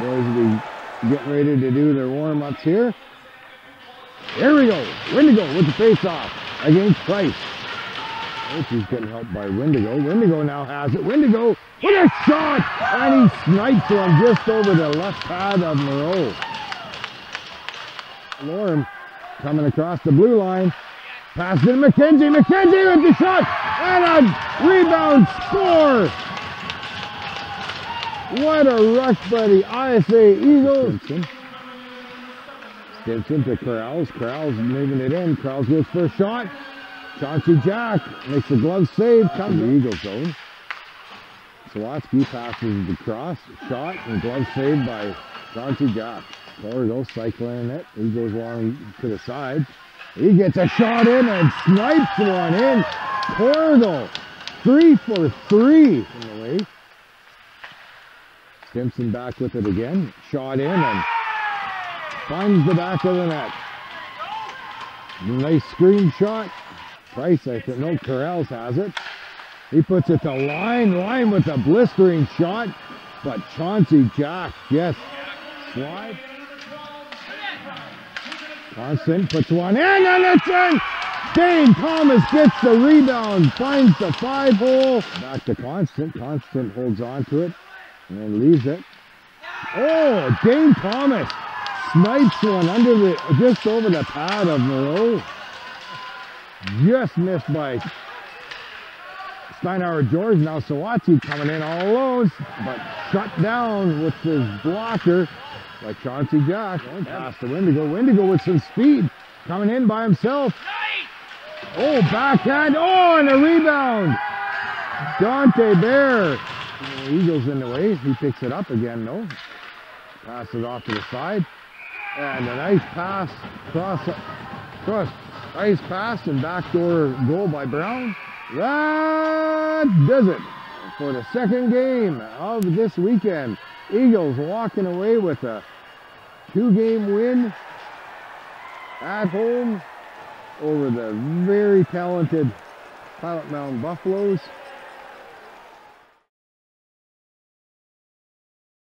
Boys will be getting ready to do their warm-ups here. Here we go. Windigo with the face-off against Price. She's getting helped by Windigo. Windigo now has it. Windigo with a shot! And he snipes one just over the left pad of Moreau. Lorm coming across the blue line. Pass to McKenzie. McKenzie with the shot! And a rebound score! What a rush buddy. ISA Eagles. Stimson. Stimson to Corrals. Corrals moving it in. Corrals goes for a shot. Chauncey Jack makes the glove save. Comes the Eagle zone. Sawatsky passes the cross. Shot and glove saved by Chauncey Jack. Corrigal cycling it. He goes along to the side. He gets a shot in and snipes one in. Corrigal, three for three in the way. Stimson back with it again. Shot in and finds the back of the net. Nice screen shot. Price, I think, no, Corrals has it. He puts it to line, line with a blistering shot, but Chauncey Jack, yes, slide. Constant puts one in and it's in! Daine Thomas gets the rebound, finds the five hole. Back to Constant. Constant holds on to it and then leaves it. Oh, Daine Thomas snipes one under the, just over the pad of Moreau. Just missed by Steinauer George. Now Sawatsky coming in all alone, but shut down with his blocker by Chauncey Jack. Oh, Going past the Windigo. Windigo with some speed coming in by himself. Oh, backhand. Oh, and a rebound. Dontae Bear. Eagles in the way. He picks it up again, though. Pass it off to the side. And a nice pass. Cross. Cross. Nice pass and backdoor goal by Brown. That does it for the second game of this weekend. Eagles walking away with a two-game win at home over the very talented Pilot Mountain Buffaloes.